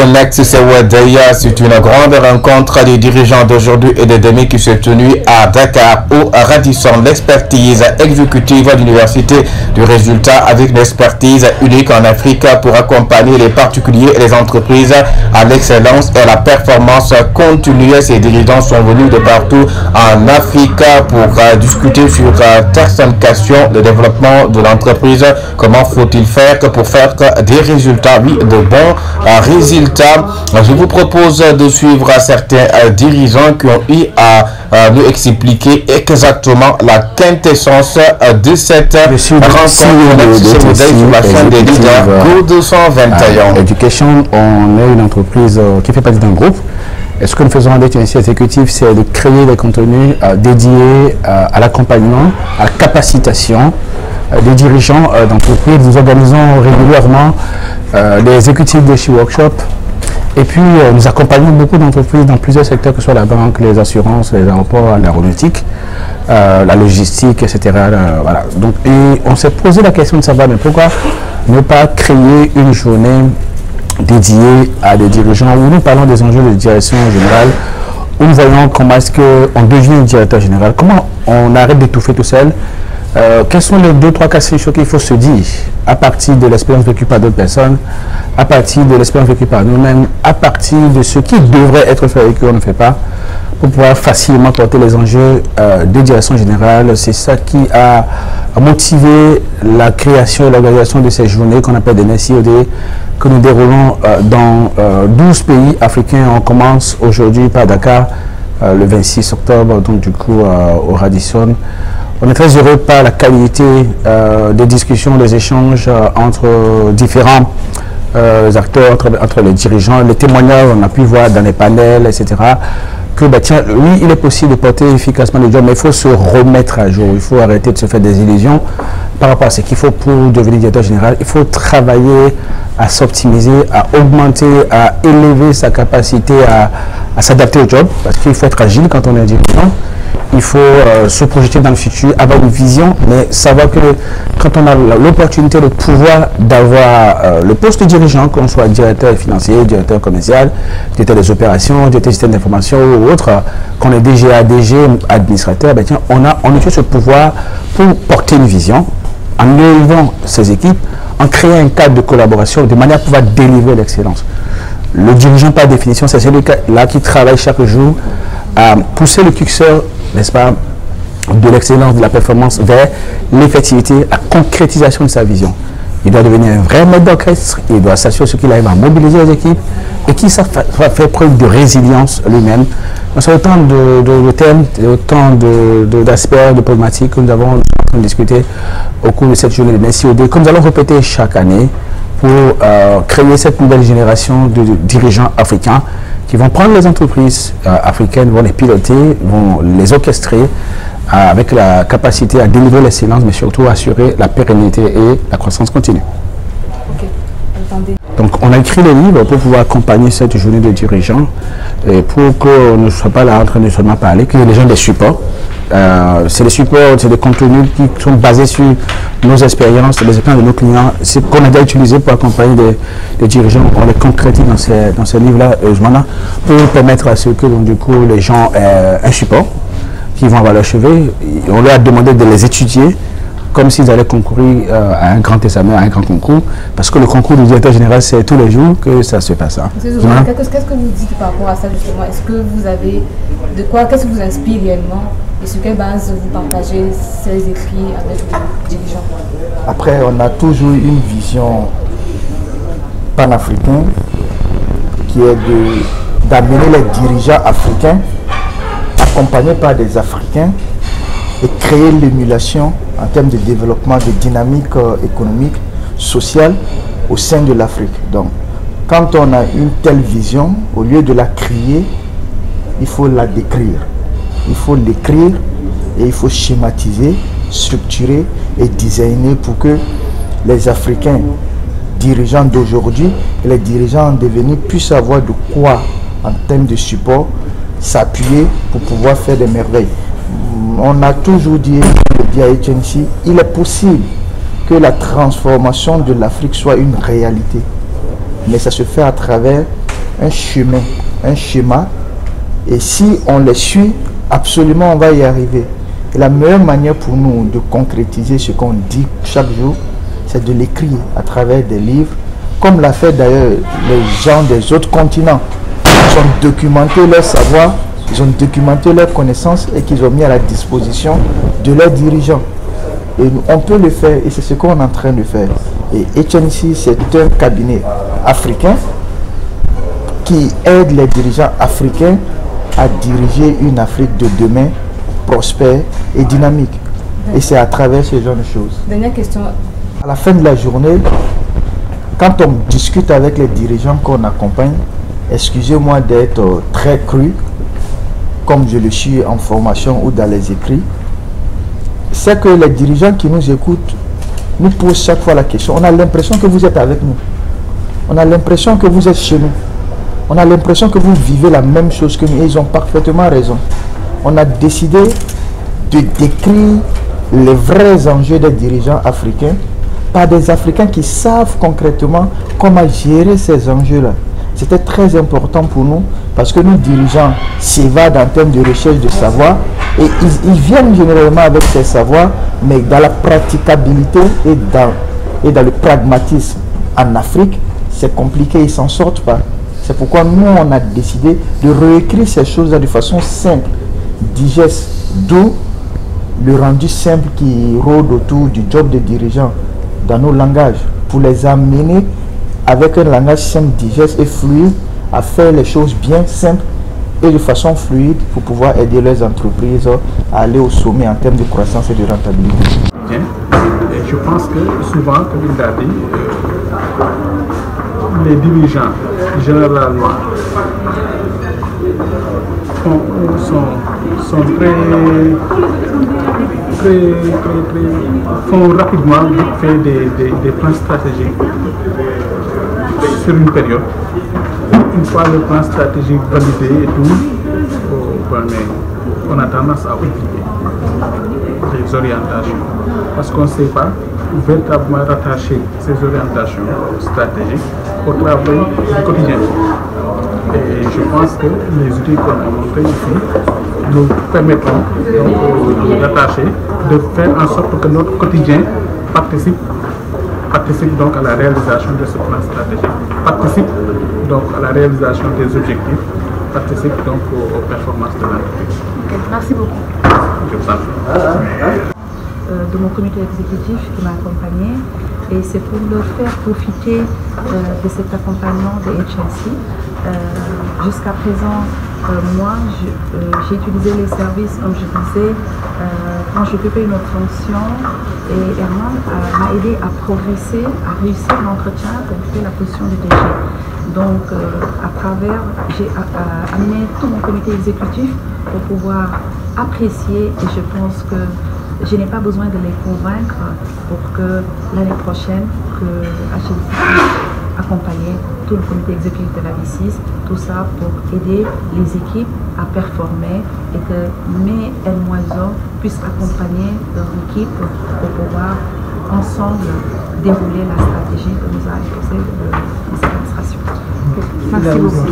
The Next Sewadaya, c'est une grande rencontre des dirigeants d'aujourd'hui et de demain qui s'est tenue à Dakar au Radisson. L'expertise exécutive de l'Université du résultat avec une expertise unique en Afrique pour accompagner les particuliers et les entreprises à l'excellence et à la performance continue. Ces dirigeants sont venus de partout en Afrique pour euh, discuter sur euh, certaines questions de développement de l'entreprise. Comment faut-il faire pour faire des résultats, oui, de bons euh, résultats. Je vous propose de suivre certains dirigeants qui ont eu à nous expliquer exactement la quintessence de cette rencontre sur la chaîne des leaders Go 221. Education, on est une entreprise qui fait partie d'un groupe. Et ce que nous faisons avec l'Institut exécutif, c'est de créer des contenus dédiés à l'accompagnement, à la capacitation des dirigeants d'entreprise. Nous organisons régulièrement des exécutifs de chez Workshop. Et puis, nous accompagnons beaucoup d'entreprises dans plusieurs secteurs, que ce soit la banque, les assurances, les aéroports, l'aéronautique, la logistique, etc. voilà. Donc, et on s'est posé la question de savoir, mais pourquoi ne pas créer une journée dédiée à des dirigeants où nous parlons des enjeux de direction générale, où nous voyons comment est-ce qu'on devient directeur général, comment on arrête d'étouffer tout seul, euh, quels sont les deux, trois cas qu'il faut se dire à partir de l'expérience vécue par d'autres personnes, à partir de l'expérience vécue par nous-mêmes, à partir de ce qui devrait être fait et qu'on ne fait pas, pour pouvoir facilement porter les enjeux euh, de direction générale. C'est ça qui a, motivé la création et l'organisation de ces journées qu'on appelle des NSIOD, que nous déroulons euh, dans 12 pays africains. On commence aujourd'hui par Dakar, le 26 octobre, donc du coup au Radisson. On est très heureux par la qualité euh, des discussions, des échanges euh, entre différents euh, acteurs, entre, les dirigeants, les témoignages on a pu voir dans les panels, etc. Que bah, tiens, oui, il est possible de porter efficacement le job, mais il faut se remettre à jour. Il faut arrêter de se faire des illusions par rapport à ce qu'il faut pour devenir directeur général. Il faut travailler à s'optimiser, à augmenter, à élever sa capacité à, à s'adapter au job, parce qu'il faut être agile quand on est dirigeant il faut euh, se projeter dans le futur, avoir une vision, mais savoir que quand on a l'opportunité de pouvoir d'avoir euh, le poste de dirigeant, qu'on soit directeur financier, directeur commercial, directeur des opérations, directeur système d'information ou autre, qu'on est DGA, DG, administrateur, ben on a ce pouvoir pour porter une vision, en élevant ses équipes, en créant un cadre de collaboration de manière à pouvoir délivrer l'excellence. Le dirigeant, par définition, c'est celui-là qui travaille chaque jour à pousser le curseur n'est-ce pas, de l'excellence, de la performance vers l'effectivité, la concrétisation de sa vision. Il doit devenir un vrai maître d'orchestre, il doit s'assurer qu'il arrive à mobiliser les équipes et qu'il va faire preuve de résilience lui-même. C'est autant de, de, thèmes, autant d'aspects, de, de, problématiques que nous avons discuté au cours de cette journée de NCOD, que nous allons répéter chaque année pour euh, créer cette nouvelle génération de dirigeants africains qui vont prendre les entreprises euh, africaines, vont les piloter, vont les orchestrer euh, avec la capacité à délivrer l'excellence, mais surtout assurer la pérennité et la croissance continue. Donc on a écrit le livre pour pouvoir accompagner cette journée de dirigeants et pour qu'on ne soit pas là en train de seulement parler, que les gens des supports. Euh, c'est des supports, c'est des contenus qui sont basés sur nos expériences, les expériences de nos clients. C'est qu'on a déjà utilisé pour accompagner des, dirigeants. On les concrétise dans ces, dans ces livres-là, heureusement, pour permettre à ce que donc, du coup les gens aient un support qui vont avoir leur chevet. On leur a demandé de les étudier comme s'ils allaient concourir euh, à un grand examen, à un grand concours, parce que le concours du directeur général, c'est tous les jours que ça se passe. Hein. Qu'est-ce que vous dites par rapport à ça justement? Est-ce que vous avez de quoi, qu'est-ce que vous inspire réellement? Et sur quelle base vous partagez ces écrits avec les dirigeants Après, on a toujours une vision panafricaine qui est d'amener les dirigeants africains accompagnés par des Africains et créer l'émulation en termes de développement de dynamique euh, économique, sociale au sein de l'Afrique. Donc, quand on a une telle vision, au lieu de la crier, il faut la décrire. Il faut l'écrire et il faut schématiser, structurer et designer pour que les Africains dirigeants d'aujourd'hui et les dirigeants en devenir puissent avoir de quoi, en termes de support, s'appuyer pour pouvoir faire des merveilles on a toujours dit, il est possible que la transformation de l'Afrique soit une réalité. Mais ça se fait à travers un chemin, un schéma. Et si on les suit, absolument on va y arriver. Et la meilleure manière pour nous de concrétiser ce qu'on dit chaque jour, c'est de l'écrire à travers des livres, comme l'a fait d'ailleurs les gens des autres continents. Ils ont documenté leur savoir, ils ont documenté leurs connaissances et qu'ils ont mis à la disposition de leurs dirigeants. Et on peut le faire et c'est ce qu'on est en train de faire. Et HNC, c'est un cabinet africain qui aide les dirigeants africains à diriger une Afrique de demain prospère et dynamique. Et c'est à travers ce genre de choses. Dernière question. À la fin de la journée, quand on discute avec les dirigeants qu'on accompagne, excusez-moi d'être très cru, comme je le suis en formation ou dans les écrits, c'est que les dirigeants qui nous écoutent nous posent chaque fois la question. On a l'impression que vous êtes avec nous. On a l'impression que vous êtes chez nous. On a l'impression que vous vivez la même chose que nous. Ils ont parfaitement raison. On a décidé de décrire les vrais enjeux des dirigeants africains par des Africains qui savent concrètement comment gérer ces enjeux-là. C'était très important pour nous parce que nos dirigeants s'évadent en termes de recherche de savoir et ils, viennent généralement avec ces savoirs, mais dans la praticabilité et dans, et dans le pragmatisme en Afrique, c'est compliqué, ils s'en sortent pas. C'est pourquoi nous, on a décidé de réécrire ces choses de façon simple, digeste, d'où le rendu simple qui rôde autour du job de dirigeant dans nos langages, pour les amener avec un langage simple, digeste et fluide à faire les choses bien simples et de façon fluide pour pouvoir aider les entreprises à aller au sommet en termes de croissance et de rentabilité. je pense que souvent, comme il l'a dit, les dirigeants, généralement, sont, sont très, très, très, font rapidement fait des, des, des plans stratégiques sur une période. Une fois le plan stratégique validé et tout, on a tendance à oublier les orientations parce qu'on ne sait pas véritablement rattacher ces orientations stratégiques au travail du quotidien. Et je pense que les outils qu'on a montrés ici nous permettront d'attacher, de faire en sorte que notre quotidien participe, participe donc à la réalisation de ce plan stratégique, participe donc à la réalisation des objectifs, participe donc aux, performances de l'entreprise. merci beaucoup. Je vous en prie. Euh, de mon comité exécutif qui m'a accompagné et c'est pour leur faire profiter euh, de cet accompagnement de HLC. Euh, jusqu'à présent, moi, j'ai utilisé les services, comme je disais, quand j'occupais une autre fonction et Herman m'a aidé à progresser, à réussir l'entretien pour faire la position de DG. Donc, à travers, j'ai amené tout mon comité exécutif pour pouvoir apprécier et je pense que je n'ai pas besoin de les convaincre pour que l'année prochaine, que HLC puisse accompagner tout le comité exécutif de la V6, tout ça pour aider les équipes à performer et que mes N puissent accompagner leur équipe pour pouvoir ensemble dérouler la stratégie que nous a imposée l'administration. Merci beaucoup.